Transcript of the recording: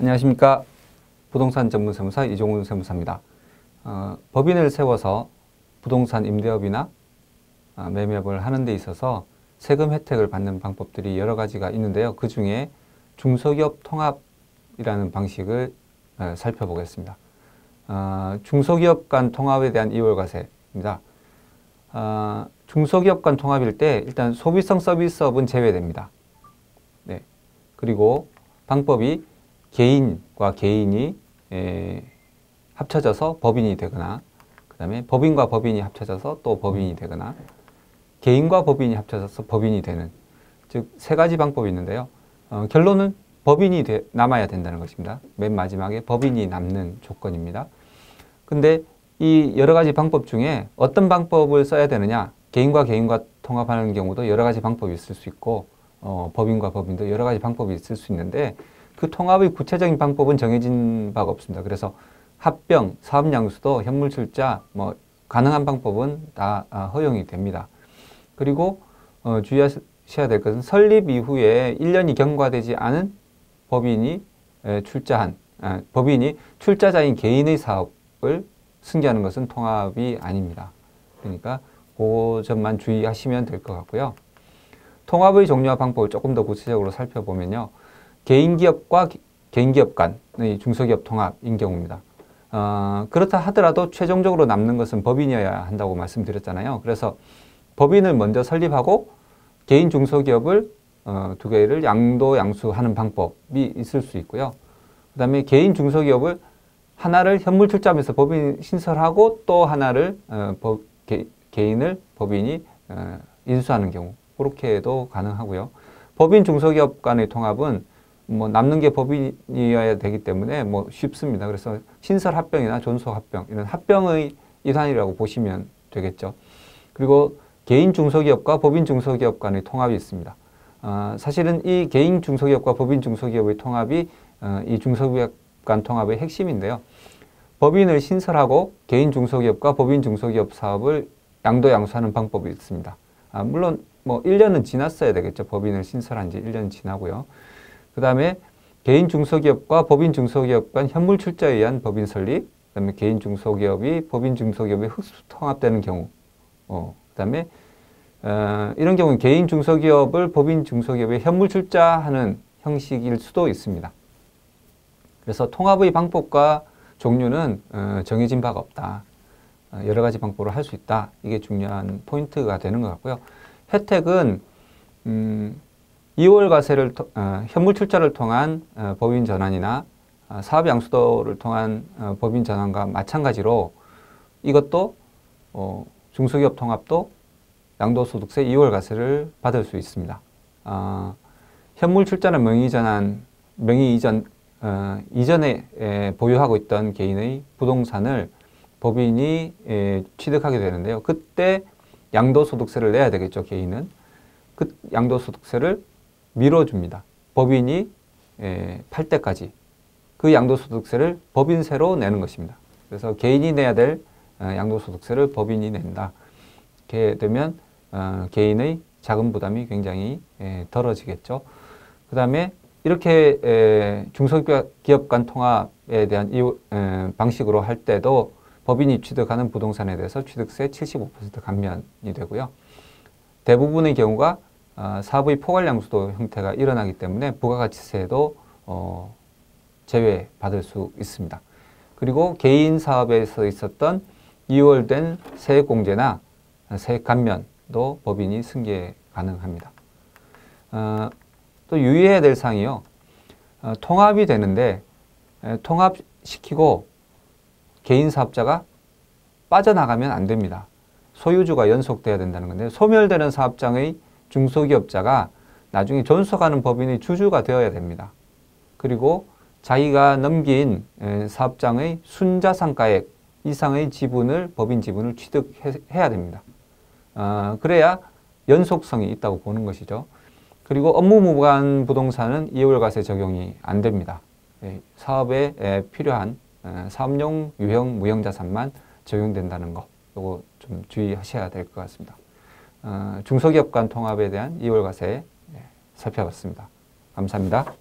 안녕하십니까. 부동산 전문 세무사 이종훈 세무사입니다. 어, 법인을 세워서 부동산 임대업이나 어, 매매업을 하는 데 있어서 세금 혜택을 받는 방법들이 여러 가지가 있는데요. 그 중에 중소기업 통합이라는 방식을 어, 살펴보겠습니다. 어, 중소기업 간 통합에 대한 이월과세입니다. 어, 중소기업 간 통합일 때 일단 소비성 서비스업은 제외됩니다. 네. 그리고 방법이 개인과 개인이 에, 합쳐져서 법인이 되거나 그 다음에 법인과 법인이 합쳐져서 또 법인이 되거나 개인과 법인이 합쳐져서 법인이 되는 즉 세 가지 방법이 있는데요. 어, 결론은 법인이 되, 남아야 된다는 것입니다. 맨 마지막에 법인이 남는 조건입니다. 근데 이 여러 가지 방법 중에 어떤 방법을 써야 되느냐 개인과 개인과 통합하는 경우도 여러 가지 방법이 있을 수 있고 어, 법인과 법인도 여러 가지 방법이 있을 수 있는데 그 통합의 구체적인 방법은 정해진 바가 없습니다. 그래서 합병, 사업양수도 현물출자, 뭐 가능한 방법은 다 아, 허용이 됩니다. 그리고 어, 주의하셔야 될 것은 설립 이후에 1년이 경과되지 않은 법인이 에, 출자한 아, 법인이 출자자인 개인의 사업을 승계하는 것은 통합이 아닙니다. 그러니까 그 점만 주의하시면 될 것 같고요. 통합의 종류와 방법을 조금 더 구체적으로 살펴보면요. 개인기업과 개인기업 간의 중소기업 통합인 경우입니다. 어, 그렇다 하더라도 최종적으로 남는 것은 법인이어야 한다고 말씀드렸잖아요. 그래서 법인을 먼저 설립하고 개인 중소기업을 어, 두 개를 양도 양수하는 방법이 있을 수 있고요. 그 다음에 개인 중소기업을 하나를 현물 출자하면서 법인 신설하고 또 하나를 어, 법, 개, 개인을 법인이 어, 인수하는 경우 그렇게도 가능하고요. 법인 중소기업 간의 통합은 뭐 남는 게 법인이어야 되기 때문에 뭐 쉽습니다. 그래서 신설 합병이나 존속 합병 이런 합병의 일환이라고 보시면 되겠죠. 그리고 개인 중소기업과 법인 중소기업 간의 통합이 있습니다. 어, 사실은 이 개인 중소기업과 법인 중소기업의 통합이 어, 이 중소기업 간 통합의 핵심인데요. 법인을 신설하고 개인 중소기업과 법인 중소기업 사업을 양도 양수하는 방법이 있습니다. 아, 물론 뭐 1년은 지났어야 되겠죠. 법인을 신설한 지 1년 지나고요. 그 다음에 개인 중소기업과 법인 중소기업 간 현물 출자에 의한 법인 설립, 그 다음에 개인 중소기업이 법인 중소기업에 흑수 통합되는 경우, 어, 그 다음에 어, 이런 경우는 개인 중소기업을 법인 중소기업에 현물 출자하는 형식일 수도 있습니다. 그래서 통합의 방법과 종류는 어, 정해진 바가 없다. 어, 여러 가지 방법으로 할수 있다. 이게 중요한 포인트가 되는 것 같고요. 혜택은 음, 2월 과세를 어, 현물 출자를 통한 어, 법인 전환이나 어, 사업 양수도를 통한 어, 법인 전환과 마찬가지로 이것도 어, 중소기업 통합도 양도소득세 2월 과세를 받을 수 있습니다. 어, 현물 출자는 명의 전환, 명의 이전 어, 이전에 에, 보유하고 있던 개인의 부동산을 법인이 에, 취득하게 되는데요. 그때 양도소득세를 내야 되겠죠, 개인은. 그 양도소득세를 미뤄줍니다. 법인이 에, 팔 때까지 그 양도소득세를 법인세로 내는 것입니다. 그래서 개인이 내야 될 어, 양도소득세를 법인이 낸다. 이렇게 되면 어, 개인의 자금 부담이 굉장히 에, 덜어지겠죠. 그 다음에 이렇게 에, 중소기업 간 통합에 대한 이 에, 방식으로 할 때도 법인이 취득하는 부동산에 대해서 취득세 75% 감면이 되고요. 대부분의 경우가 어, 사업의 포괄양수도 형태가 일어나기 때문에 부가가치세도 어, 제외받을 수 있습니다. 그리고 개인 사업에서 있었던 이월된 세액공제나 세액 감면도 법인이 승계 가능합니다. 어, 또 유의해야 될 사항이요. 어, 통합이 되는데 에, 통합시키고 개인 사업자가 빠져나가면 안 됩니다. 소유주가 연속돼야 된다는 건데 소멸되는 사업장의 중소기업자가 나중에 존속하는 법인의 주주가 되어야 됩니다. 그리고 자기가 넘긴 사업장의 순자산가액 이상의 지분을 법인 지분을 취득해야 됩니다. 어, 그래야 연속성이 있다고 보는 것이죠. 그리고 업무 무관 부동산은 이월과세 적용이 안 됩니다. 예, 사업에 필요한 사업용 유형 무형 자산만 적용된다는 거, 이거 좀 주의하셔야 될 것 같습니다. 어, 중소기업 간 통합에 대한 이월과세 예, 살펴봤습니다. 감사합니다.